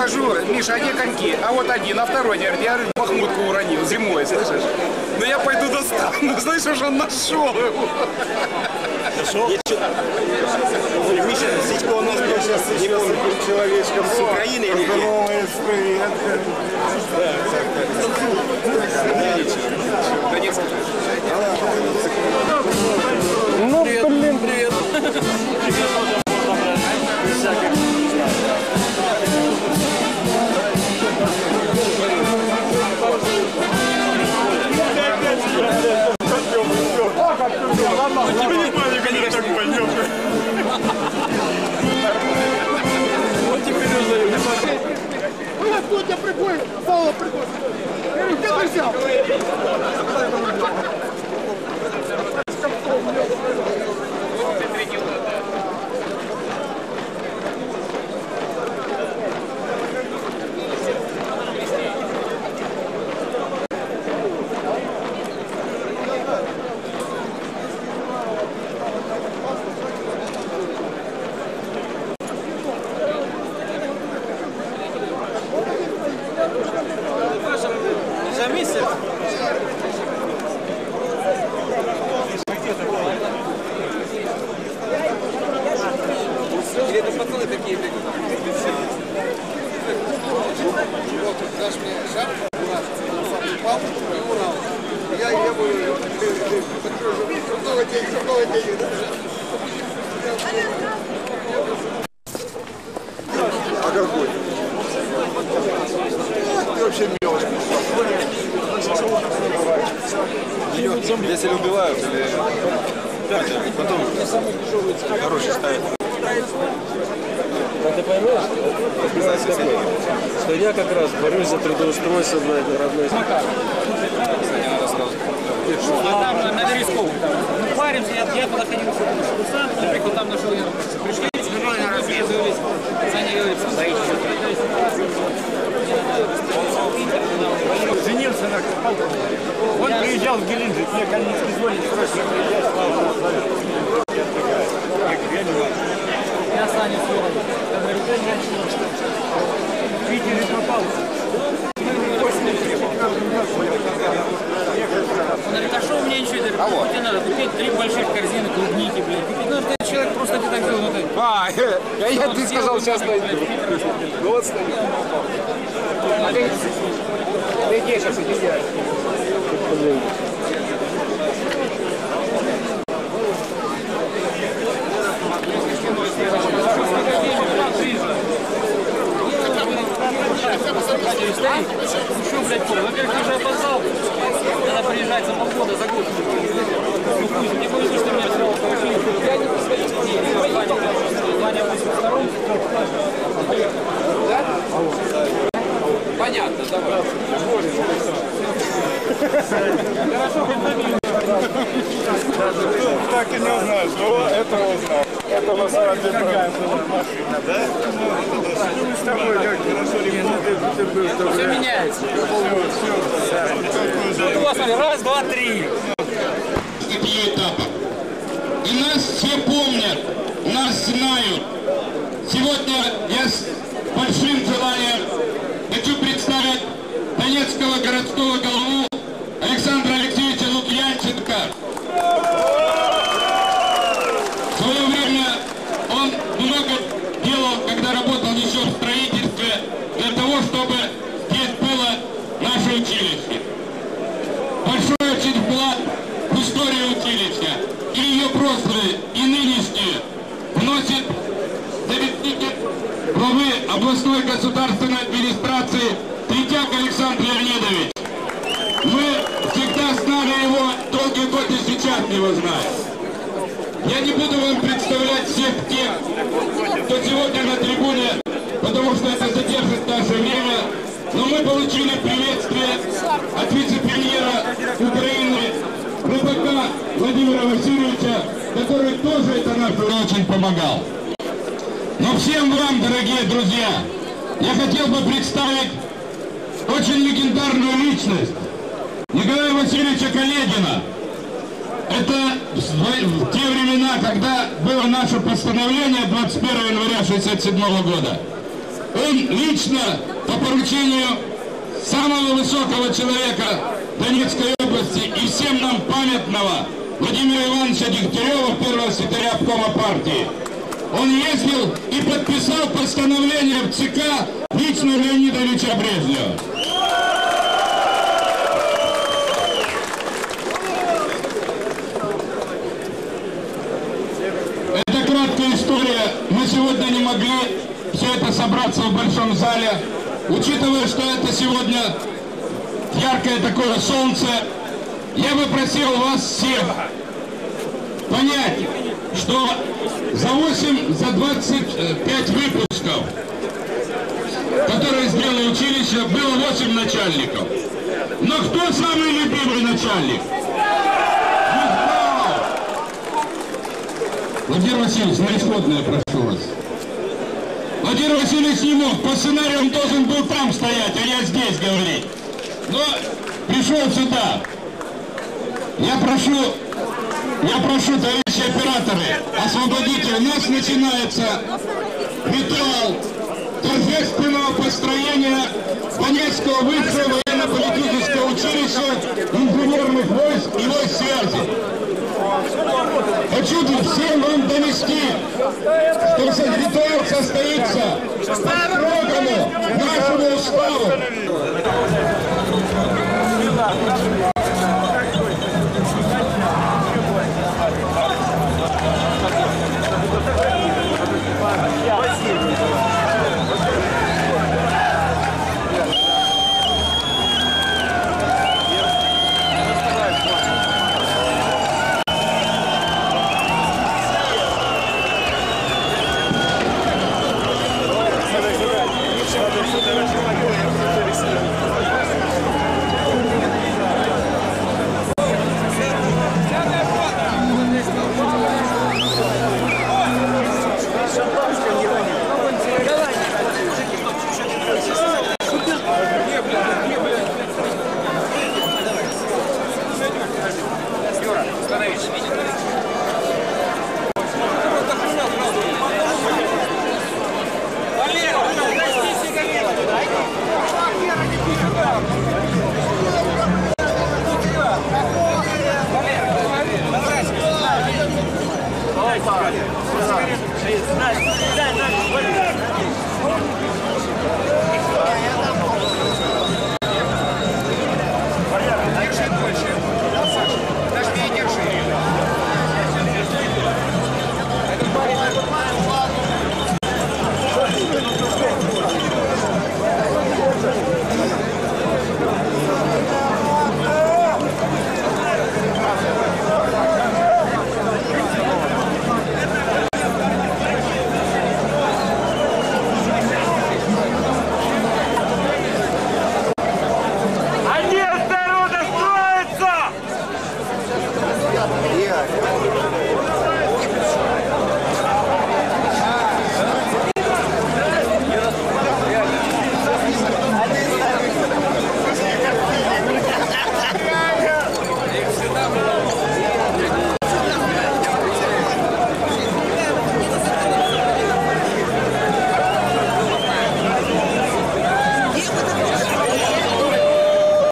подхожу, Миша, а где коньки? А вот один, а второй, говорит, я Махмутку уронил зимой, слышишь? Ну я пойду достану, слышишь, он нашел его. Миша Сичко у нас сейчас не помню, человечком с Украины или где? Донецк. Ну, блин, привет. Откуда прибой? Соло прибой. Где ты Это пацаны такие, блядь? Дашь мне шапку, упал, урал. Я ему крутого денег, крутого денег. А какой? Ты вообще мелочь. Если убивают, или потом хороший ставят. А ты поймешь, что я как раз борюсь за трудоустройство на этой родной стране. А там на Верескову. Мы паримся, я, я туда ходил с сам, например, там нашел я. Пришли, нормально разведывались. Саня говорит, стоит Женился на Он приезжал в Геленджик, мне Калининский звонит, срочно приезжай, слава Богу. Я говорю, я не могу. Я Саня Сорок. Я говорю, да нет. В Питере попал. Он говорит, а что у меня ничего? Я говорю, тебе надо купить три больших корзины клубники, блядь. Купить, ну, ты человек просто не так сделал. Ну, ты, А, я, я, ты сказал, сейчас найду. Ну вот стоит. А ты, ты где сейчас эти делаешь? Еще, блядь, пол. Во-первых, ты уже опоздал. Надо приезжать за полгода, за год. Пусть, мне повезло, что меня все Ваня 82 Понятно, давай. Так и не узнаешь, но этого узнал. Это на самом деле машина, да? Ну, с тобой как хорошо ремонт, ты был, что Все меняется. Вас, смотри, раз, два, три. Такие этапы. И нас все помнят, нас знают. Сегодня я с большим желанием хочу представить Донецкого городского главу Александра Алексеевича Лукьянченко. В свое время он много делал, когда работал еще в строительстве, для того, чтобы здесь было наше училище большой очень вклад в историю училища. И ее прошлое, и нынешнее вносит заместитель главы областной государственной администрации Третьяк Александр Леонидович. Мы всегда знали его, долгий год и сейчас его знаем. Я не буду вам представлять всех тех, кто сегодня на трибуне, потому что это задержит наше время, но мы получили приветствие от вице-премьера Украины Рыбака Владимира Васильевича, который тоже это нам очень помогал. Но всем вам, дорогие друзья, я хотел бы представить очень легендарную личность Николая Васильевича Коледина. Это в те времена, когда было наше постановление 21 января 1967 года. он лично по поручению самого высокого человека Донецкой области и всем нам памятного Владимира Ивановича Дегтярева, первого секретаря обкома партии. Он ездил и подписал постановление в ЦК лично Леонида Ильича Брежнева. Это краткая история. Мы сегодня не могли все это собраться в большом зале. Учитывая, что это сегодня яркое такое солнце, я бы просил вас всех понять, что за 8, за 25 выпусков, которые сделали училище, было 8 начальников. Но кто самый любимый начальник? Владимир Васильевич, на исходное прошу вас. Владимир Васильевич не мог, по сценарию он должен был там стоять, а я здесь говорить. Но пришел сюда. Я прошу, я прошу, товарищи операторы, освободите. У нас начинается ритуал торжественного построения Донецкого высшего военно-политического училища инженерных войск и войск связи. Хочу всем вам донести, что ритуал состоится по строгому нашему уставу.